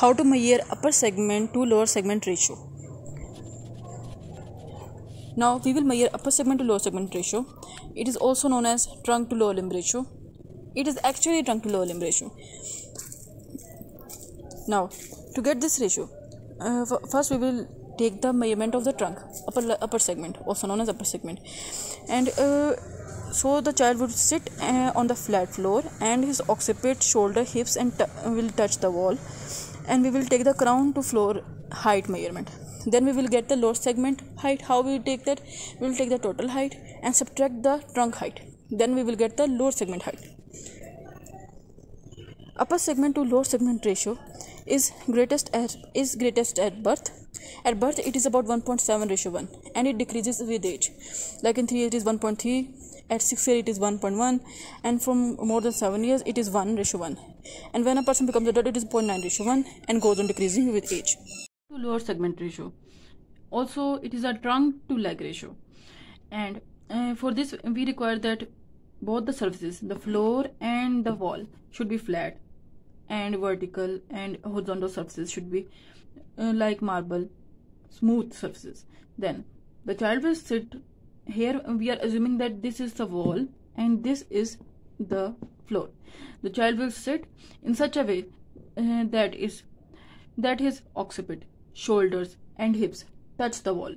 how to measure upper segment to lower segment ratio. Now we will measure upper segment to lower segment ratio. It is also known as trunk to lower limb ratio. It is actually trunk to lower limb ratio. Now to get this ratio uh, first we will take the measurement of the trunk upper upper segment also known as upper segment. And uh, so the child would sit uh, on the flat floor and his occiput shoulder hips and will touch the wall and we will take the crown to floor height measurement. Then we will get the lower segment height. How we take that? We will take the total height and subtract the trunk height. Then we will get the lower segment height upper segment to lower segment ratio is greatest at is greatest at birth. At birth it is about 1.7 ratio 1 and it decreases with age. Like in 3 years it is 1.3 at 6 years it is 1.1 and from more than 7 years it is 1 ratio 1 and when a person becomes adult it is 0.9 ratio 1 and goes on decreasing with age. To lower segment ratio. Also it is a trunk to leg ratio. And uh, for this we require that both the surfaces the floor and the wall should be flat and vertical and horizontal surfaces should be uh, like marble smooth surfaces. Then the child will sit here. We are assuming that this is the wall and this is the floor. The child will sit in such a way uh, that is that his occiput shoulders and hips touch the wall.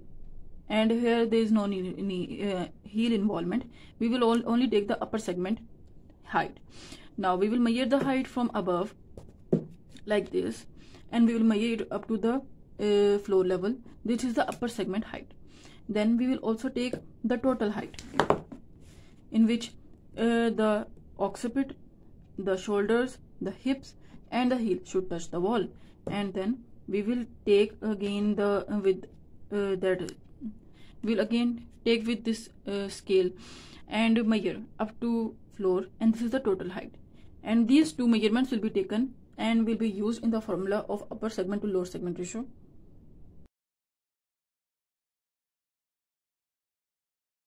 And here there is no knee, knee, uh, heel involvement. We will all, only take the upper segment height now we will measure the height from above like this and we will measure it up to the uh, floor level this is the upper segment height. Then we will also take the total height in which uh, the occiput the shoulders the hips and the heel should touch the wall. And then we will take again the uh, with uh, that we'll again take with this uh, scale and measure up to floor and this is the total height and these two measurements will be taken and will be used in the formula of upper segment to lower segment ratio